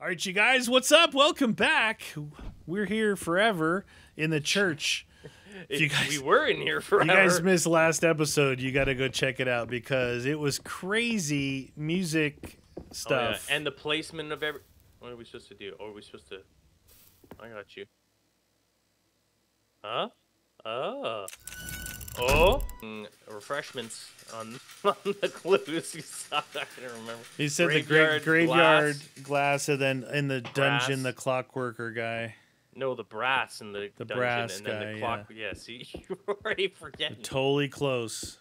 All right, you guys, what's up? Welcome back. We're here forever in the church. If you guys- we were in here forever. You guys missed last episode. You got to go check it out because it was crazy music Oh, yeah, stuff. And the placement of every. What are we supposed to do? Or are we supposed to? I got you. Huh? Oh. Oh. Mm, refreshments on, on the clues. You saw? I don't remember. he said the great Graveyard graveyard glass. glass. and then in the dungeon, the clockworker guy, No, the brass in the, The dungeon, brass and then guy, the clock. Yeah. see, you were already forgetting. totally close.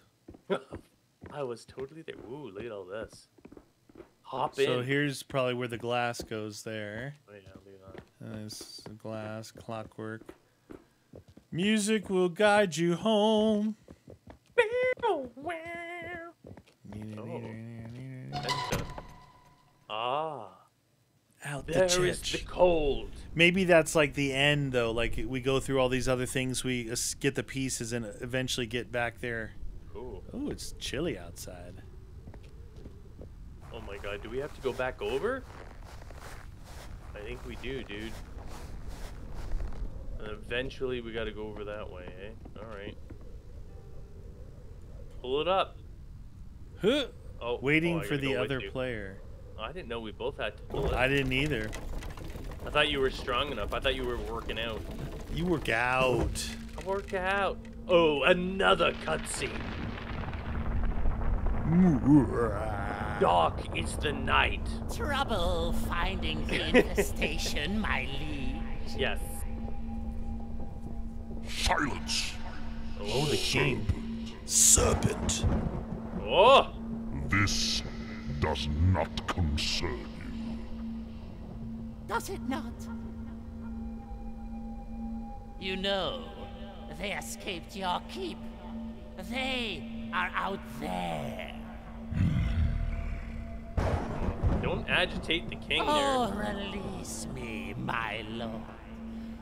I was totally there. Ooh, look at all this. Hop So in. here's probably where the glass goes there. Oh, yeah, at that. And there's glass, clockwork. Music will guide you home. The- Ah, Out the there is the cold. Maybe that's like the end, though. Like we go through all these other things, we get the pieces, and eventually get back there. Ooh. Oh, it's chilly outside. Oh my god, do we have to go back over? I think we do, dude. And eventually we gotta go over that way, eh? Alright. Pull it up. Huh. Oh, Waiting oh, for the other you. player. I didn't know we both had to pull it. I didn't either. I thought you were strong enough. I thought you were working out. You work out. I work out. Oh, another cutscene. Doc, it's the knight. Trouble finding the infestation, my liege. Yes. Silence! Oh, the king. Serpent! Oh! This does not concern you. Does it not? You know, they escaped your keep. They are out there. Hmm. Don't agitate the king Oh, release me, my lord.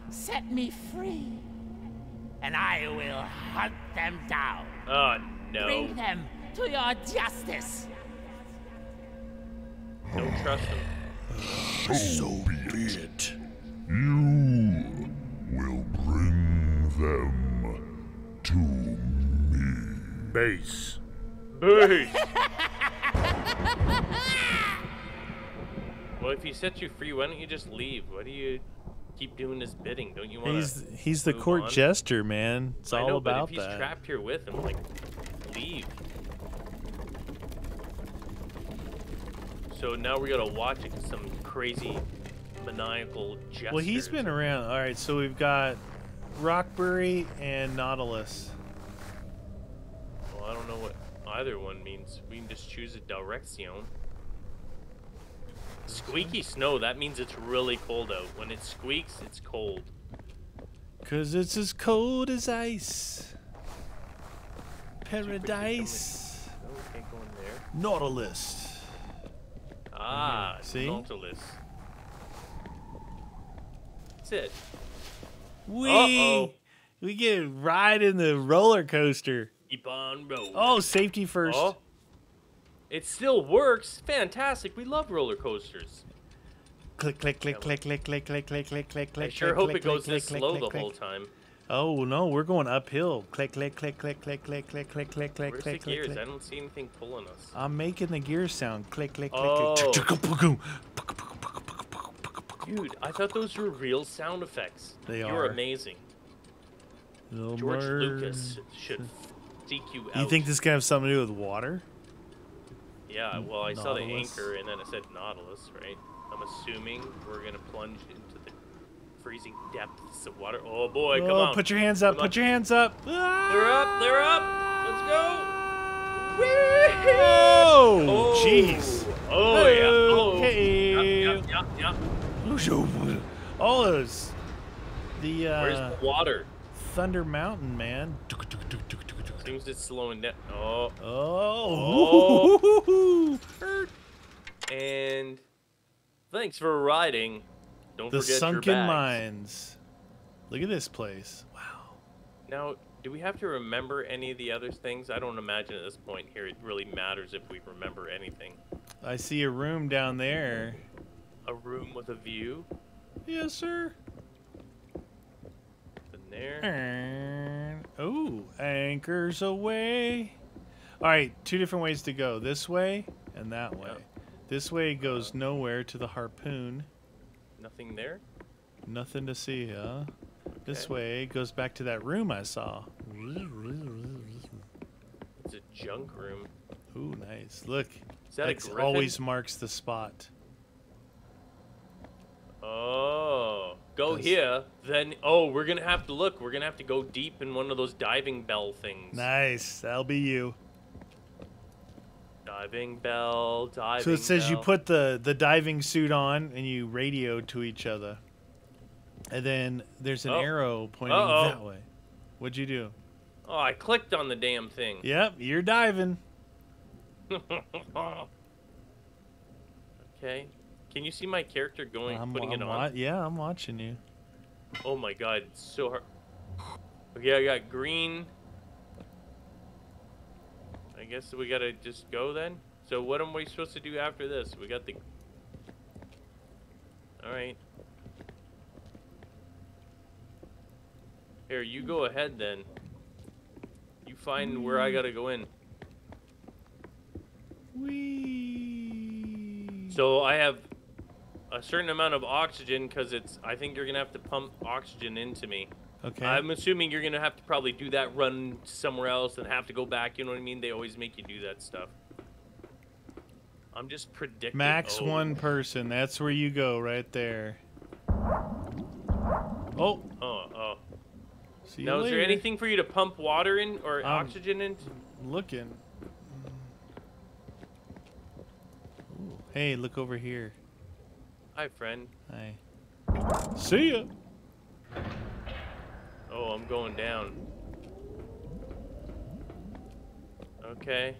Set me free, and I will hunt them down. Oh, no. Bring them to your justice. Don't trust him. So be it. You will bring them to me. Base. Base! well, if he sets you free, why don't you just leave? What do you keep doing this bidding? Don't you want He's he's the court on? jester, man. It's I all know, about but if he's that. trapped here with him, like, leave. So now we gotta watch it some crazy maniacal jester. Well, he's been around. All right, so we've got Rockbury and Nautilus. Well, I don't know what either one means. We can just choose a direction. Squeaky snow, that means it's really cold out. When it squeaks, it's cold. Cause it's as cold as ice. Paradise. No, we can't go in there. Nautilus. Ah, See? Nautilus. That's it. We Uh-oh. we get ride in the roller coaster. Keep on rolling. Oh, safety first. Oh. It still works. Fantastic. We love roller coasters. Click click click click click click click click click click I sure hope it goes this slow the whole time. Oh no, we're going uphill. Click click click click click click click click click click Where's click the gears? I don't see anything pulling us. I'm making the gear sound. Click click click. Oh. click. Dude, I thought those were real sound effects. They are. You're amazing. George. Lucas should seek you out. You think this could have something to do with water? Yeah, well, I saw the anchor and then it said Nautilus, right? I'm assuming we're gonna plunge into the freezing depths of water. Oh boy, come oh, on. put your hands up. Come on. Put your hands up. They're up, they're up. Let's go. Oh, jeez. Oh, yeah. Oh. Okay. Yep, yep, yep, yep. Oh, it's the Where's uh, the water? Thunder Mountain, man. Seems it's slowing down. Oh, Oh. oh. and thanks for riding. Don't the forget your sunken bags. mines. Look at this place. Wow. Now, do we have to remember any of the other things? I don't imagine at this point here it really matters if we remember anything. I see a room down there. a room with a view. Yes, sir. In there. Oh, anchors away. All right, two different ways to go. This way and that way. Yeah. This way goes nowhere to the harpoon. Nothing there. Nothing to see, huh? This way goes back to that room I saw. It's a junk room. Ooh, nice. Look, Is that always marks the spot. Oh, go here. Then oh, we're gonna have to look. We're gonna have to go deep in one of those diving bell things. Nice. That'll be you. Diving bell. Diving. So it says you put the the diving suit on and you radio to each other. And then there's an Oh. arrow pointing Uh-oh. that way. What'd you do? Oh, I clicked on the damn thing. Yep, you're diving. okay. Can you see my character going, I'm, putting I'm it on? yeah, I'm watching you. Oh my god, it's so hard. Okay, I got green. I guess we gotta just go then. So what am we supposed to do after this? We got the. All right. Here, you go ahead then. You find where I gotta go in. Wee. So I have a certain amount of oxygen because it's. I think you're gonna have to pump oxygen into me. Okay. I'm assuming you're gonna have to probably do that run somewhere else and have to go back. You know what I mean? They always make you do that stuff. I'm just predicting. Max oh, one person. That's where you go, right there. Oh, Oh, oh. see you Now, is there anything for you to pump water in or Um, oxygen in? Looking. Ooh. Hey, look over here. Hi, friend. Hi. See ya. Oh, I'm going down. Okay.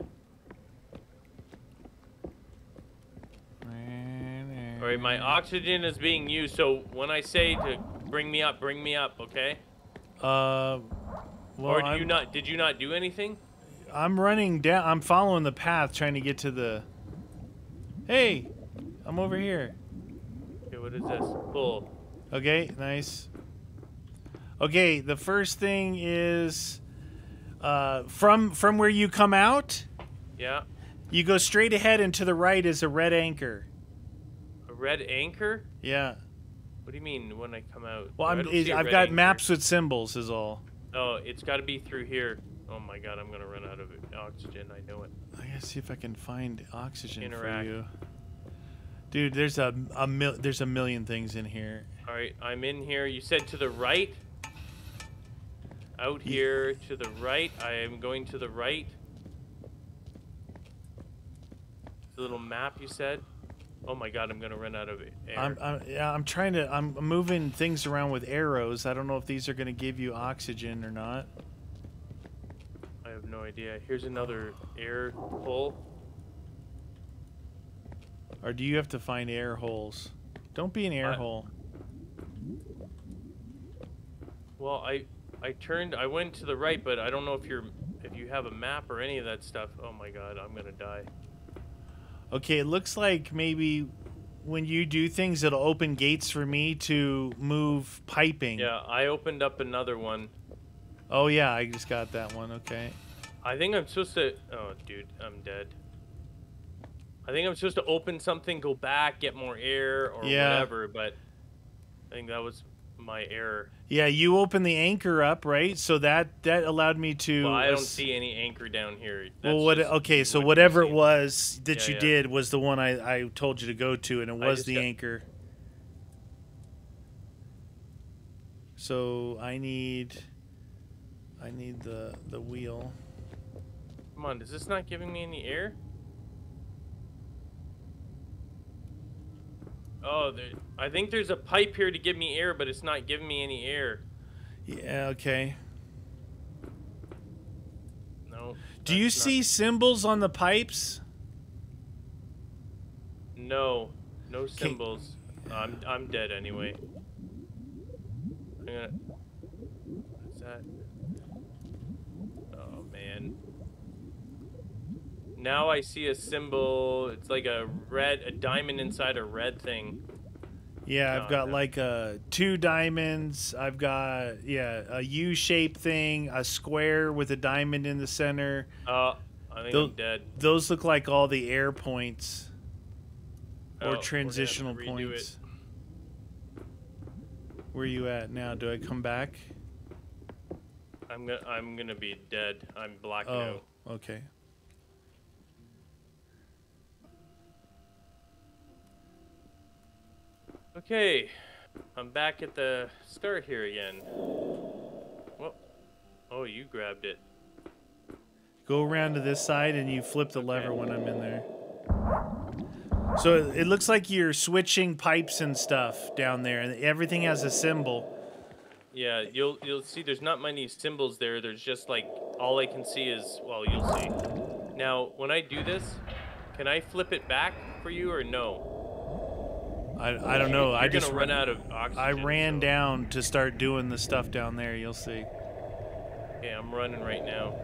All right, my oxygen is being used. So when I say to bring me up, bring me up, okay? Uh, well, or do I'm, you not? Did you not do anything? I'm running down. I'm following the path, trying to get to the. Hey, I'm over here. What is this? Pull. Okay, nice. Okay, the first thing is uh, from from where you come out. Yeah. You go straight ahead, and to the right is a red anchor. A red anchor? Yeah. What do you mean when I come out? Well, I I'm, don't is, see a I've got anchor. maps with symbols, is all. Oh, it's got to be through here. Oh my god, I'm gonna run out of oxygen. I know it. I gotta see if I can find oxygen Interact. for you. Dude, there's a, a mil- there's a million things in here. All right, I'm in here. You said to the right. Out here to the right. I am going to the right. The little map you said. Oh my god, I'm gonna run out of air. I'm, I'm yeah, I'm trying to I'm moving things around with arrows. I don't know if these are gonna give you oxygen or not. I have no idea. Here's another air hole. Or do you have to find air holes? Don't be an air I- hole. Well, I I turned. I went to the right, but I don't know if you're if you have a map or any of that stuff. Oh my god, I'm gonna die. Okay, it looks like maybe when you do things, it'll open gates for me to move piping. Yeah, I opened up another one. Oh yeah, I just got that one. Okay. I think I'm supposed to. Oh, dude, I'm dead. I think I'm supposed to open something, go back, get more air or Yeah. whatever, but I think that was my error. Yeah, you open the anchor up, right? So that that allowed me to. Well, I don't see any anchor down here. Well, what? Okay, so what whatever it was that Yeah, you yeah. did was the one I, I told you to go to, and it was the got- anchor. So I need, I need the the wheel. Come on, is this not giving me any air? Oh, there, I think there's a pipe here to give me air, but it's not giving me any air. Yeah. Okay. No. Do you not- see symbols on the pipes? No, no symbols. I'm I'm dead anyway. I'm gonna. What's that? Oh man. Now I see a symbol. It's like a red, a diamond inside a red thing. Yeah, I've No, got no. like uh, two diamonds. I've got yeah a U-shaped thing, a square with a diamond in the center. Uh, I think Tho- I'm dead. Those look like all the air points Oh, or to transitional points. it. Where you at now? Do I come back? I'm gonna I'm gonna be dead. I'm blacking Oh, out. okay. Okay, I'm back at the start here again. Well, oh, you grabbed it. Go around to this side and you flip the lever Okay. when I'm in there. So it- it looks like you're switching pipes and stuff down there, and everything has a symbol. Yeah, you'll you'll see. There's not many symbols there. There's just like all I can see is well, you'll see. Now, when I do this, can I flip it back for you or no? I, I don't know. You're I just run ran- out of oxygen. I ran so- down to start doing the stuff down there. You'll see. Okay, I'm running right now.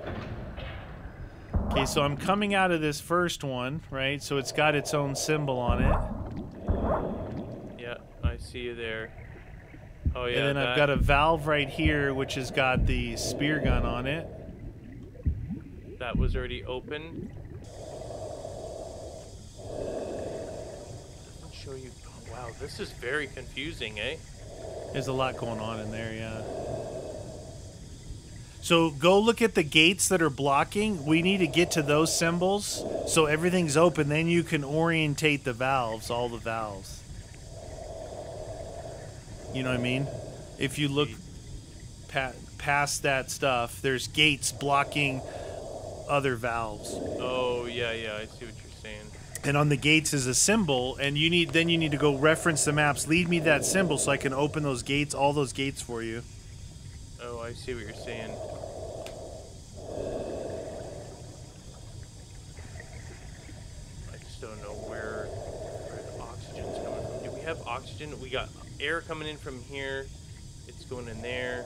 Okay, so I'm coming out of this first one, right? So it's got its own symbol on it. Yeah, I see you there. Oh yeah. and then I've got a valve right here, which has got the spear gun on it. That was already open. Show you. Oh, wow, this is very confusing, eh? There's a lot going on in there, yeah. So go look at the gates that are blocking. We need to get to those symbols so everything's open. Then you can orientate the valves, all the valves. You know what I mean? If you look pa- past that stuff, there's gates blocking other valves. Oh yeah, yeah. I see what you're saying. And on the gates is a symbol and you need then you need to go reference the maps lead me that symbol so i can open those gates all those gates for you Oh, I see what you're saying. I just don't know where where the oxygen's coming from. Do we have oxygen? We got air coming in from here. It's going in there.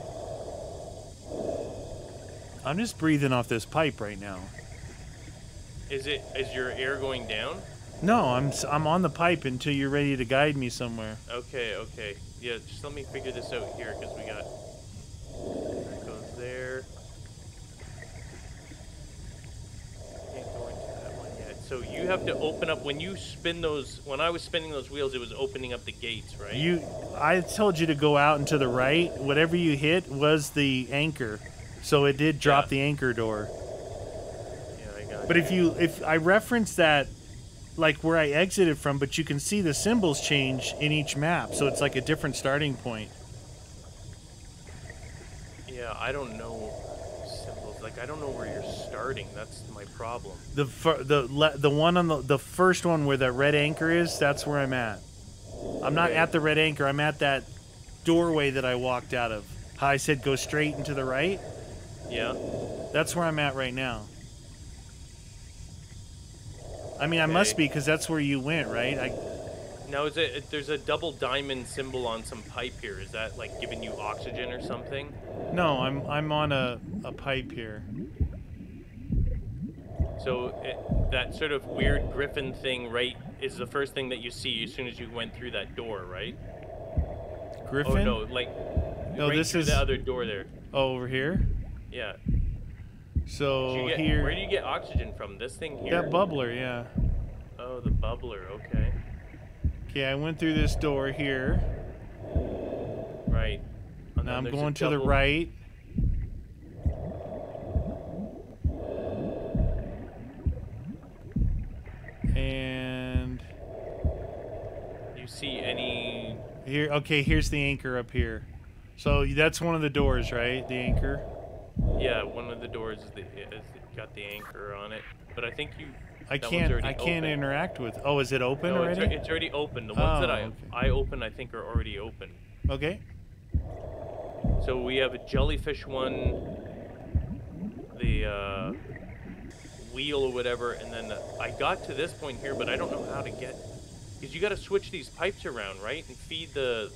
i'm just breathing off this pipe right now Is it? Is your air going down? no i'm s- i'm on the pipe until you're ready to guide me somewhere Okay, okay. Yeah, just let me figure this out here because we got. That goes there. Can't go into that one yet. So you have to open up when you spin those. When I was spinning those wheels, it was opening up the gates, right? you i told you to go out and to the right whatever you hit was the anchor so it did drop Yeah. the anchor door Yeah, I got. But if you if i reference that like where i exited from but you can see the symbols change in each map so it's like a different starting point Yeah, I don't know symbols. Like I don't know where you're starting. That's my problem. The the le- the one on the the first one where that red anchor is, that's where I'm at. I'm not Okay. at the red anchor. I'm at that doorway that I walked out of. How I said go straight and to the right. Yeah. That's where I'm at right now. I mean, I must be because that's where you went, right? I Now is it? There's a double diamond symbol on some pipe here. Is that like giving you oxygen or something? no, I'm I'm on a, a pipe here. So it, that sort of weird griffin thing, right, is the first thing that you see as soon as you went through that door, right? Griffin. Oh no, like No, right this is- the other door there. Oh, over here. Yeah. So get- here, Where do you get oxygen from? This thing here. that bubbler, yeah. oh, the bubbler. Okay. Okay, I went through this door here. Right. Oh, and Now I'm going to the right. And You see any? here, okay, here's the anchor up here. So that's one of the doors, right? The anchor. Yeah, one of the doors is the, is got the anchor on it. But I think you. I can't. I can't open. interact with. Oh, is it open No, it's, already? al- it's already open. The ones that Oh, I okay. I open, I think, are already open. okay. So we have a jellyfish one, the uh, wheel or whatever, and then I got to this point here, but I don't know how to get. Because you got to switch these pipes around, right, and feed the.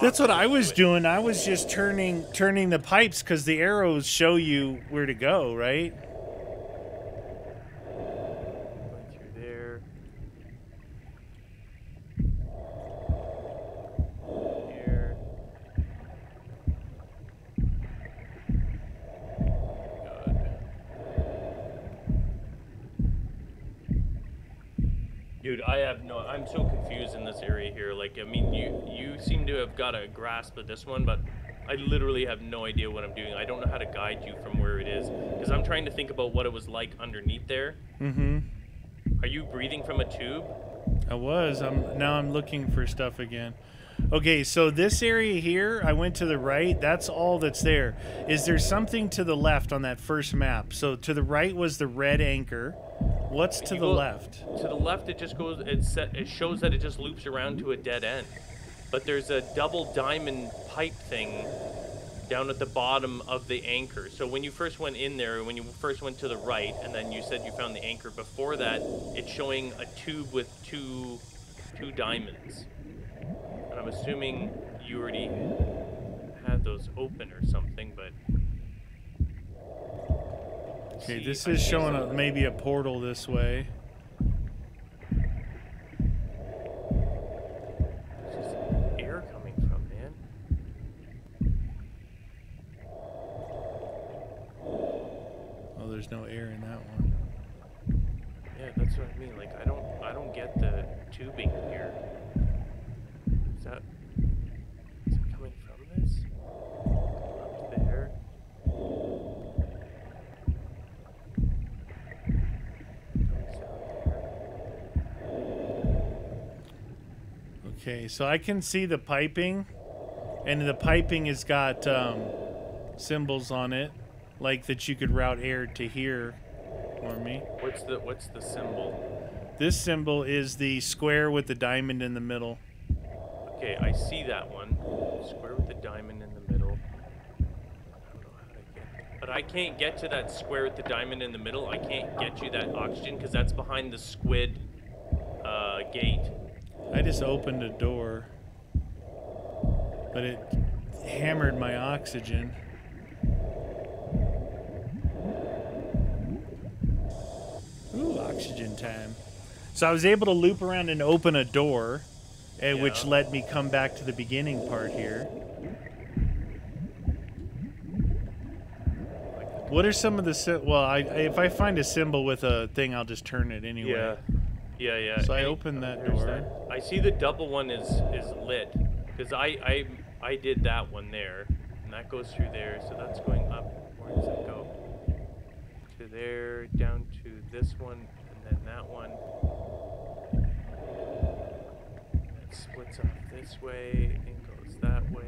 That's what I was doing. I was just turning turning the pipes because the arrows show you where to go, right? Going through there. Dude, I have no. I'm so confused in this area here. Like, I mean, you you seem to have got a grasp of this one, but I literally have no idea what I'm doing. I don't know how to guide you from where it is because I'm trying to think about what it was like underneath there. Mm-hmm. Are you breathing from a tube? I was. I'm now. I'm looking for stuff again. Okay, so this area here, I went to the right. That's all that's there. Is there something to the left on that first map? So to the right was the red anchor. What's to the go- left? To the left, it just goes. It set. It shows that it just loops around to a dead end. But there's a double diamond pipe thing down at the bottom of the anchor. So when you first went in there, when you first went to the right, and then you said you found the anchor. Before that, it's showing a tube with two two diamonds. And I'm assuming you already had those open or something, but. Okay, this is showing a, maybe a portal this way. Where's this air coming from, man? Oh, there's no air in that one. Yeah, that's what I mean. Like, I don't, I don't get the tubing here. Is that, is it coming from this? Up there. Comes down there. Okay, so I can see the piping, and the piping has got um, symbols on it, like that you could route air to here for me. What's the, what's the symbol? This symbol is the square with the diamond in the middle. Okay, I see that one. Square with the diamond in the middle. I don't know how to get. But I can't get to that square with the diamond in the middle. I can't get you that oxygen because that's behind the squid uh, gate. I just opened a door, but it hammered my oxygen. Ooh, oxygen time. So I was able to loop around and open a door, eh, which let me come back to the beginning part here. What are some of the well? I, I if I find a symbol with a thing, I'll just turn it anyway. Yeah. Yeah, yeah. So I opened that door. I see the double one is is lit because I I I did that one there, and that goes through there. So that's going up. Where does it go? To there, down to this one, and then that one. It splits off this way and goes that way.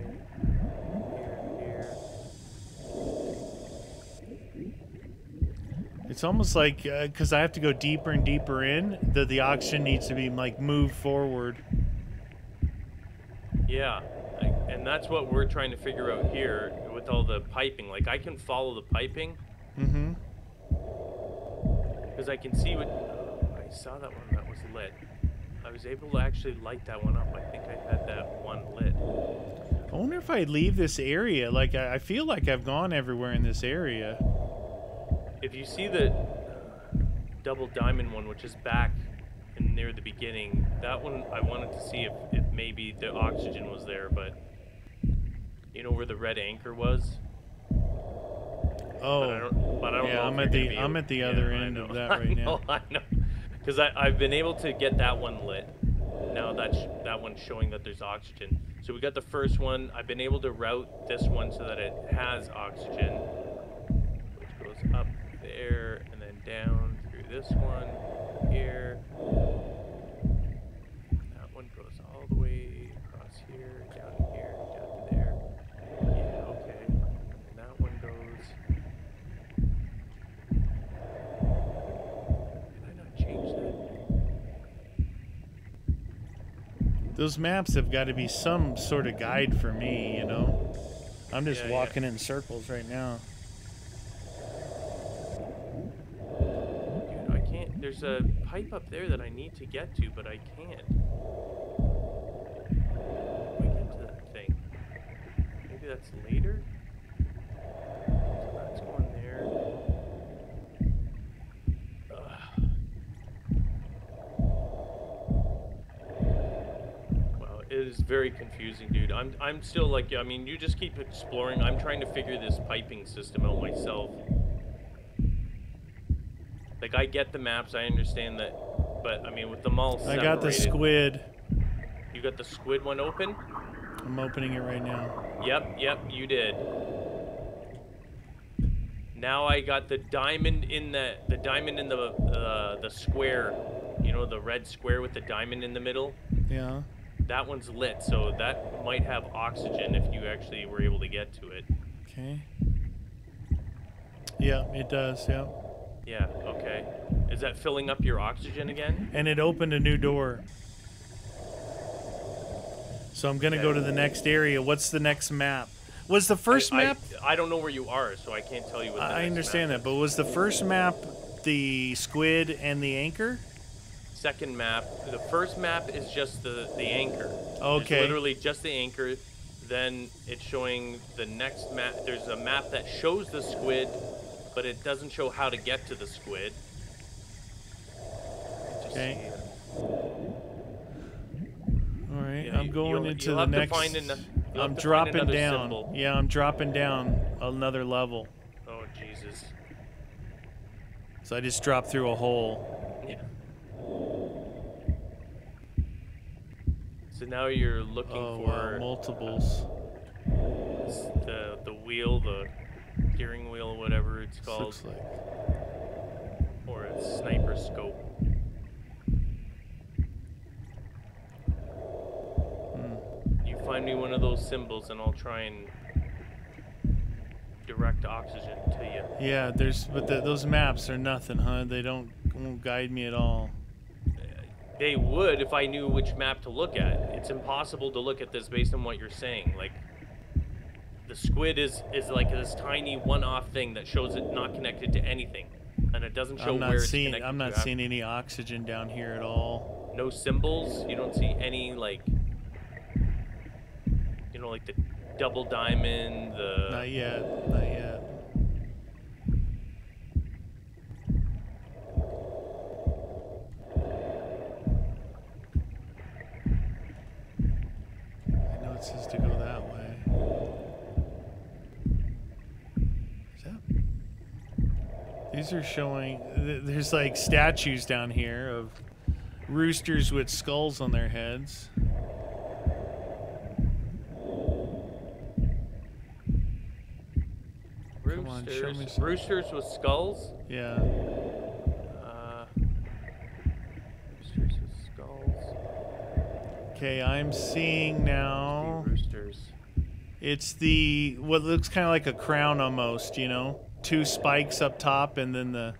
Here, here. It's almost like because I have to go deeper and deeper in, the the oxygen needs to be like moved forward. Yeah, I- and that's what we're trying to figure out here with all the piping. Like I can follow the piping Mm-hmm. because I can see what I saw that one that was lit. I was able to actually light that one up. I think I had that one lit. I wonder if I leave this area. Like I, I feel like I've gone everywhere in this area. If you see the double diamond one, which is back in near the beginning, that one I wanted to see if, if maybe the oxygen was there, but you know where the red anchor was. But I Oh, don't, but I don't yeah, know I'm at the- I'm at the other I end of that right now. I know, because I I've been able to get that one lit. Now that's that one's showing that there's oxygen. So we got the first one. I've been able to route this one so that it has oxygen, which goes up there and then down through this one here. That one goes all the way across here, down here, down to there. Yeah, okay. And that one goes. Did I not change that? those maps have got to be some sort of guide for me. You know, I'm just Yeah, yeah. walking in circles right now. Dude, I can't. There's a pipe up there that I need to get to, but I can't. How do I get to that thing? Maybe that's later? So that's going there. Ugh. It is very confusing, dude. I'm, I'm still like, I mean, you just keep exploring. I'm trying to figure this piping system out myself. Like I get the maps, I understand that but I mean, with them all I got the squid. You got the squid one open? I'm opening it right now. Yep, yep, you did. Now I got the diamond in the the diamond in the uh, the square. You know the red square with the diamond in the middle. Yeah. That one's lit, so that might have oxygen if you actually were able to get to it. Okay. Yeah, it does. Yeah. Yeah. Okay. Is that filling up your oxygen again? And it opened a new door. So I'm gonna go to the next area. What's the next map? Was the first I, I- map? I, don't know where you are, so I can't tell you what. The I, understand that, but was the first map the squid and the anchor? Second map. The first map is just the the anchor. It's Okay. literally just the anchor. Then it's showing the next map. There's a map that shows the squid, but it doesn't show how to get to the squid. Okay. uh, All right, Yeah, I'm going into the next. ano- I'm dropping down. symbol. Yeah, I'm dropping down another level. Oh Jesus. So I just dropped through a hole. Yeah. So now you're looking Oh for wow, multiples. s- the the wheel, the steering wheel, whatever it's called, looks like. or a sniper scope. Hmm. You find me one of those symbols, and I'll try and direct oxygen to you. Yeah, there's but the, those maps are nothing, huh? They don't won't guide me at all. They would if I knew which map to look at. It's impossible to look at this based on what you're saying. Like the squid is is like this tiny one-off thing that shows it not connected to anything, and it doesn't show I'm where not it's seeing. connected. I'm not after. seeing any oxygen down here at all. no symbols. You don't see any like you know like the double diamond. The Not yet. Not yet. I know it says to go that way. Is that? These are showing. th- There's like statues down here of roosters with skulls on their heads. Come on, show roosters. me some- roosters with skulls. Yeah. Uh, roosters with skulls. Okay, I'm seeing now. Roosters. It's the what looks kind of like a crown almost, you know, two spikes up top and then the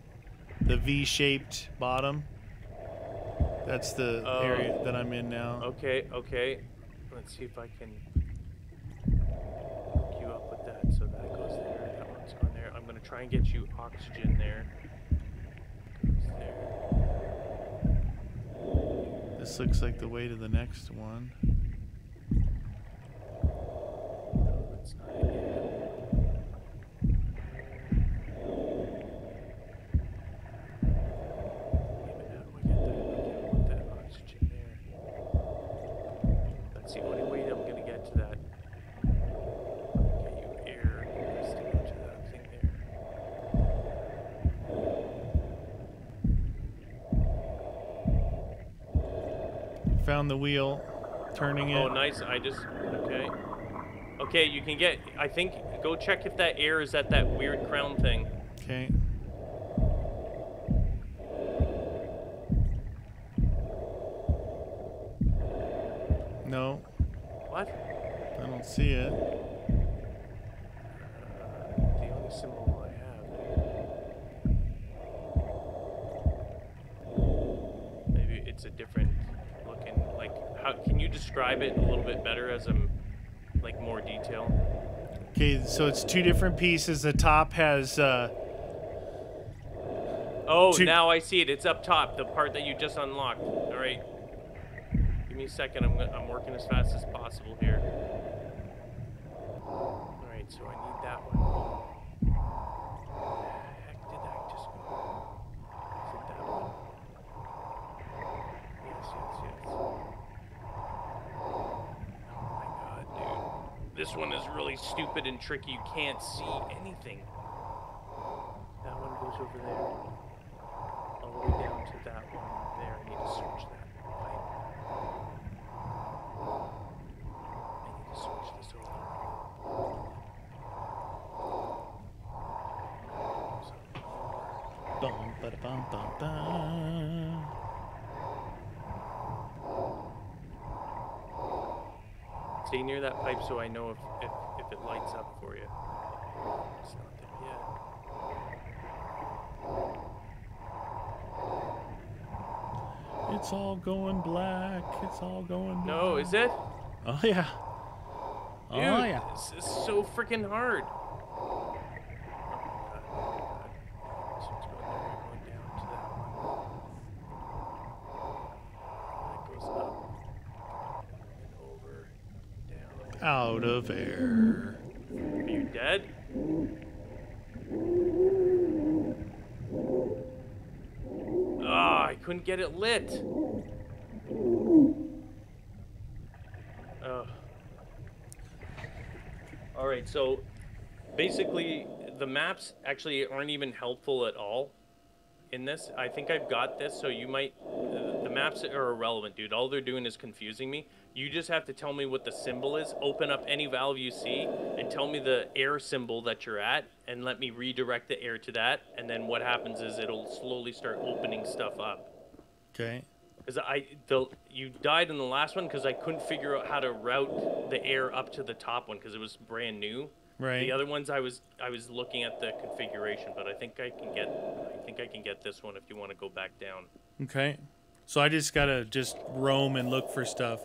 the V-shaped bottom. That's the Oh. area that I'm in now. Okay, okay. Let's see if I can hook you up with that. So that goes there. That one's going there. I'm gonna try and get you oxygen there. Goes there. This looks like the way to the next one. No, that's not it yet. Yeah, but how do I get that? I want that oxygen there. That's the only way I'm gonna get to that. Get you air is to go to that thing there. Found the wheel, turning it. Oh, nice. I just okay. Okay, you can get. I think go check if that air is at that weird crown thing. Okay. No, What? I don't see it. Uh, the only symbol I have. Maybe it's a different looking. Like, how can you describe it a little bit better as I'm like more detail? Okay, so it's two different pieces. The top has uh, Oh, Two- now I see it. It's up top, the part that you just unlocked. All right. Give me a second. I'm, I'm working as fast as possible here. All right, so I need that one. This one is really stupid and tricky. You can't see anything. That one goes over there. All the way down to that one there. I need to search that. Right. Bum, ba-da-bum, bum, bum. Stay near that pipe so I know if, if, if it lights up for you. It's not there yet. It's all going black. It's all going black. No, is it? Oh yeah. Oh, Dude, oh yeah. This is so freaking hard. Oh, This one's going there, going down to that one. That goes up and over, down. Out of air. Are you dead? Ah, I couldn't get it lit. All right, so basically the maps actually aren't even helpful at all in this. I think I've got this, so you might. The maps are irrelevant, dude. All they're doing is confusing me. You just have to tell me what the symbol is. Open up any valve you see, and tell me the air symbol that you're at, and let me redirect the air to that. And then what happens is it'll slowly start opening stuff up. Okay. Because I the you died in the last one because I couldn't figure out how to route the air up to the top one because it was brand new. Right. The other ones I was I was looking at the configuration, but I think I can get I think I can get this one if you want to go back down. Okay. So I just gotta just roam and look for stuff.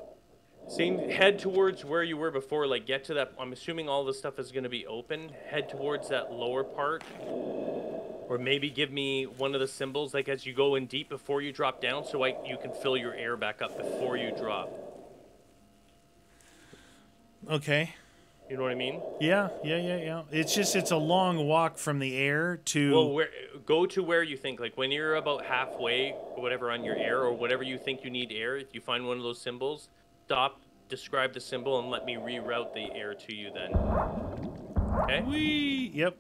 Same head towards where you were before, like get to that I'm assuming all this stuff is gonna be open. Head towards that lower part. Or maybe give me one of the symbols like as you go in deep before you drop down so I you can fill your air back up before you drop. Okay. You know what I mean? Yeah, yeah, yeah, yeah. It's just it's a long walk from the air to Well, where go to where you think like when you're about halfway or whatever on your air or whatever you think you need air. If you find one of those symbols, stop, describe the symbol, and let me reroute the air to you. Then, okay? Whee! Yep.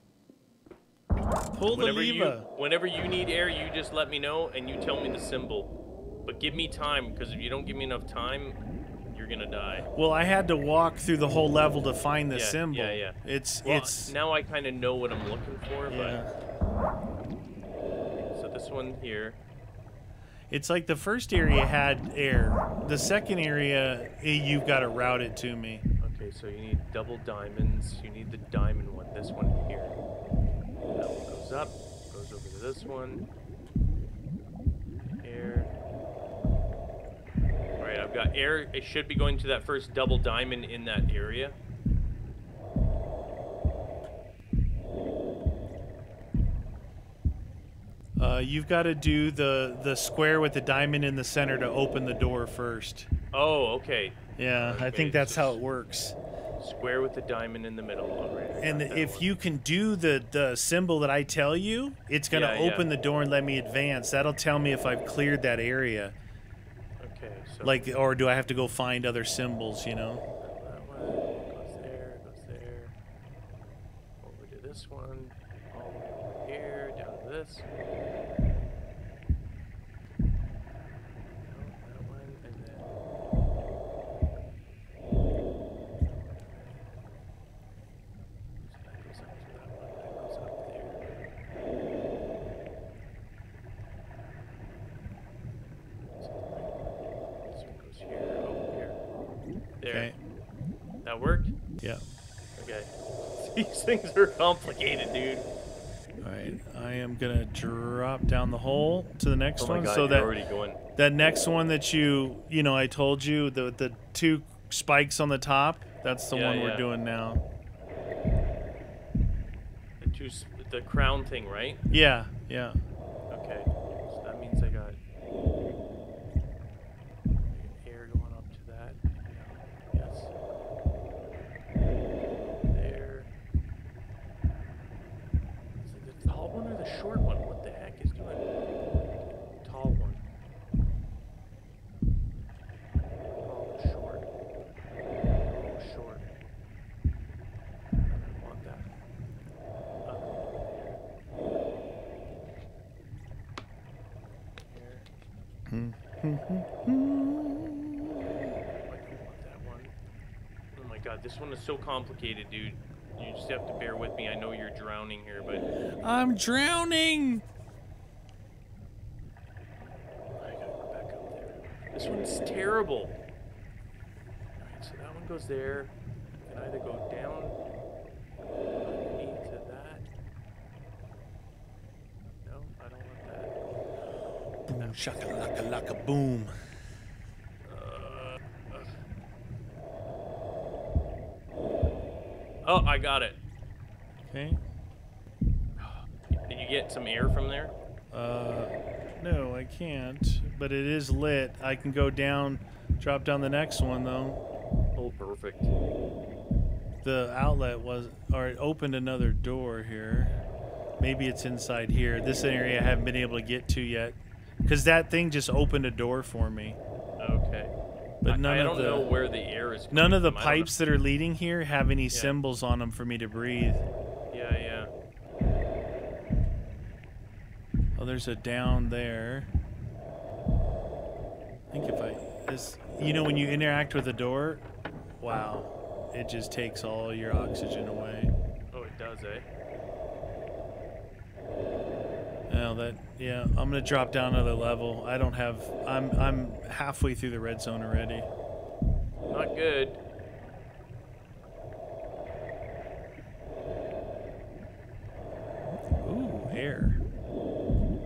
Pull the Whenever you whenever you need air, you just let me know and you tell me the symbol. But give me time because if you don't give me enough time, you're gonna die. Well, I had to walk through the whole level to find the Yeah, symbol. yeah, yeah. It's Well, it's now I kind of know what I'm looking for. yeah. But so this one here. It's like the first area had air. The second area, eh, you've got to route it to me. Okay, so you need double diamonds. You need the diamond one. This one here. That one goes up, goes over to this one. Air. Alright, I've got air. It should be going to that first double diamond in that area. Uh, you've got to do the the square with the diamond in the center to open the door first. Oh, okay. Yeah, I think that's so how it works. Square with the diamond in the middle. Alright. And if one. you can do the the symbol that I tell you, it's gonna Yeah, yeah. open the door and let me advance. That'll tell me if I've cleared that area. Okay, so. Like, or do I have to go find other symbols? You know. That one goes there, goes there. Over to this one. All the way over here, down to this. No, that one, and then. So that goes up to that one, that goes up there. This one goes here, over here. There. Okay. That worked? Yeah. Okay. These things are complicated, dude. All right. I am gonna drop down the hole to the next Oh one. god, so that already going. that next one that you you know I told you the the two spikes on the top. That's the Yeah, one yeah. we're doing now. The two, the crown thing, right? Yeah. Yeah. oh my god, this one is so complicated, dude. You just have to bear with me. I know you're drowning here, but... I'm drowning! I gotta go back up there. This one's terrible. Alright, so that one goes there. Want that. Boom, shakalaka laka boom. Oh, I got it. Okay. Did you get some air from there? Uh, no, I can't. But it is lit. I can go down, drop down the next one though. Oh, perfect. The outlet was, or it opened another door here. Maybe it's inside here. This area I haven't been able to get to yet, because that thing just opened a door for me. Okay. But I, none I of don't the know where the air is. none of the from. I pipes that are leading here have any symbols on them for me to breathe. Yeah, yeah. Oh, there's a down there. I think if I this, you know, when you interact with a door, wow, it just takes all your oxygen away. Oh, it does, eh? That, yeah, I'm gonna drop down another level. I don't have. I'm I'm halfway through the red zone already. Not good. Ooh, air.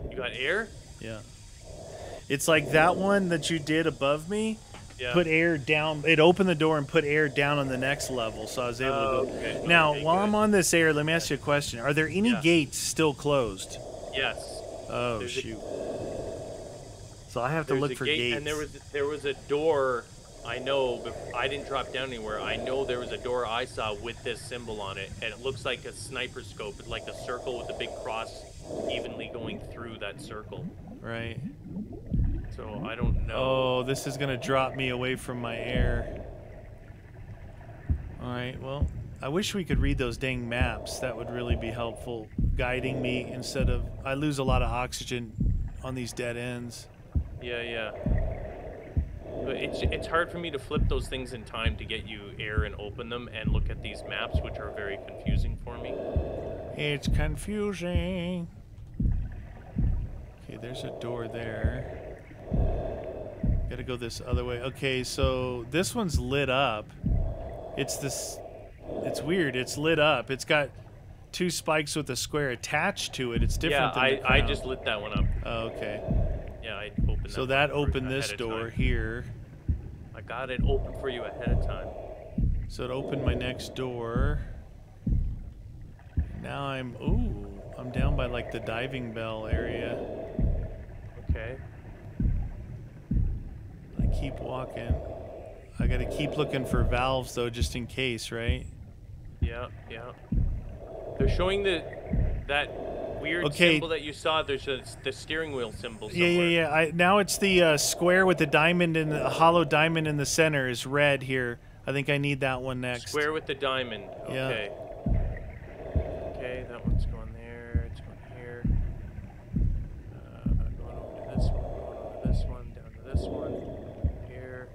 You got air? Yeah. It's like that one that you did above me. Yeah. Put air down. It opened the door and put air down on the next level, so I was able Oh, to go. Oh, okay, Now, okay, while good. I'm on this air, let me ask you a question: Are there any Yeah. gates still closed? Yes. Oh There's a- shoot! so I have to There's look a for gate, gates. and there was there was a door. I know, but I didn't drop down anywhere. I know there was a door I saw with this symbol on it, and it looks like a sniper scope. It's like a circle with a big cross evenly going through that circle. right. So I don't know. Oh, this is gonna drop me away from my air. All right. Well, I wish we could read those dang maps. That would really be helpful, guiding me instead of I lose a lot of oxygen on these dead ends. Yeah, yeah. But it's it's hard for me to flip those things in time to get you air and open them and look at these maps, which are very confusing for me. It's confusing. Okay, there's a door there. Gotta go this other way. Okay, so this one's lit up. It's this. It's weird. It's lit up. It's got two spikes with a square attached to it. It's different yeah, than I, I just lit that one up. Oh, okay. Yeah, I opened So that. that one for- opened this door here. I got it open for you ahead of time. So it opened my next door. Now I'm. Ooh, I'm down by like the diving bell area. Okay. I keep walking. I gotta keep looking for valves though, just in case, right? Yeah, yeah. They're showing the that weird Okay. symbol that you saw. There's a, the steering wheel symbol Yeah, somewhere. yeah, yeah. I, now it's the uh, square with the diamond and the hollow diamond in the center is red here. I think I need that one next. Square with the diamond. Yeah. Okay. Okay, that one's going there. It's going here. Uh, going over to this one. Going over to this one. Down to this one. Here.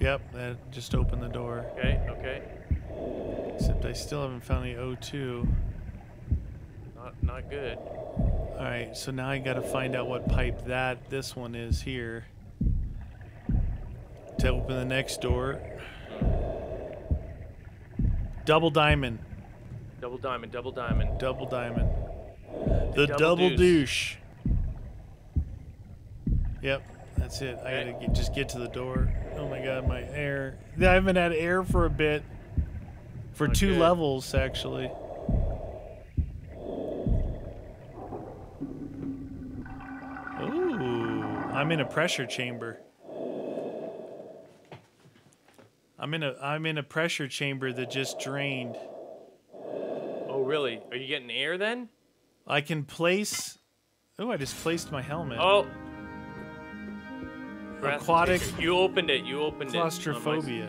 Yep, that just opened the door. Okay. Okay. Except I still haven't found the O2. Not not good. All right, so now I gotta find out what pipe that this one is here to open the next door. Double diamond, Double diamond. Double diamond. double diamond. The double double, deuce. douche. Yep, that's it. I Okay. gotta get, just get to the door. Oh my god, my air. I haven't had air for a bit. For Not two good. levels, actually. Ooh, I'm in a pressure chamber. I'm in a I'm in a pressure chamber that just drained. Oh really? Are you getting air then? I can place. Oh, I just placed my helmet. Oh. Aquatic. You opened it. You opened it. Oh, my s- claustrophobia.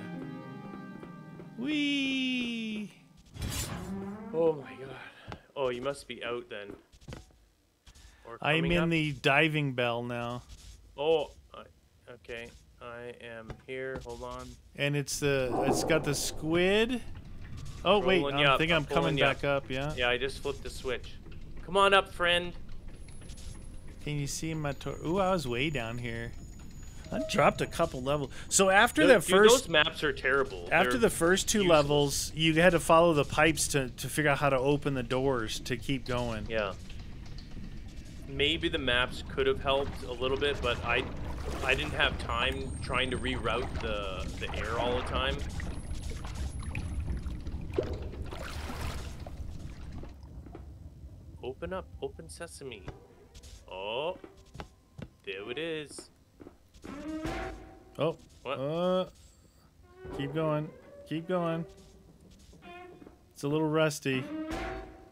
Wee. Oh my god. Oh, you must be out then. I'm in up. the diving bell now, Oh, okay. I am here. Hold on. and it's the it's got the squid. Oh wait, Rolling you I up, think I'm I'm coming pulling you back up. Yeah. Yeah, I just flipped the switch. Come on up, friend. Can you see my tor- Ooh, I was way down here. I dropped a couple levels. So after Th- that dude, first those maps are terrible. after They're the first two useless. levels, you had to follow the pipes to, to figure out how to open the doors to keep going. Yeah. Maybe the maps could have helped a little bit, but I I didn't have time trying to reroute the the air all the time. Open up, open sesame. Oh, there it is. Oh, What? uh, keep going, keep going. It's a little rusty.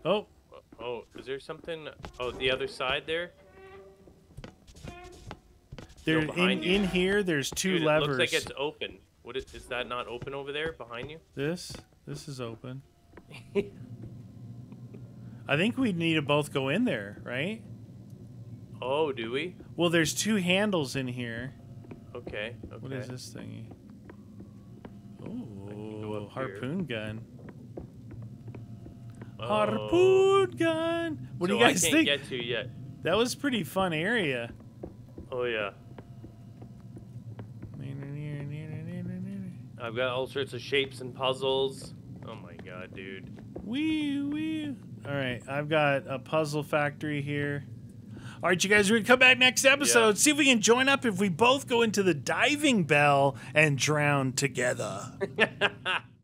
Oh, Oh, is there something? Oh, the other side there. there in, you. in here. There's two Dude, levers. It looks like it's open. What is, is that not open over there behind you? This, this is open. I think we need to both go in there, right? Oh, do we? Well, there's two handles in here. Okay. Okay. What is this thingy? Oh, up here. harpoon gun. Oh. Harpoon gun. What do you guys I can't think? get to yet. That was pretty fun area. Oh yeah. I've got all sorts of shapes and puzzles. Oh my god, dude. Wee wee. All right, I've got a puzzle factory here. All right, you guys, we're gonna come back next episode. Yeah. See if we can join up if we both go into the diving bell and drown together.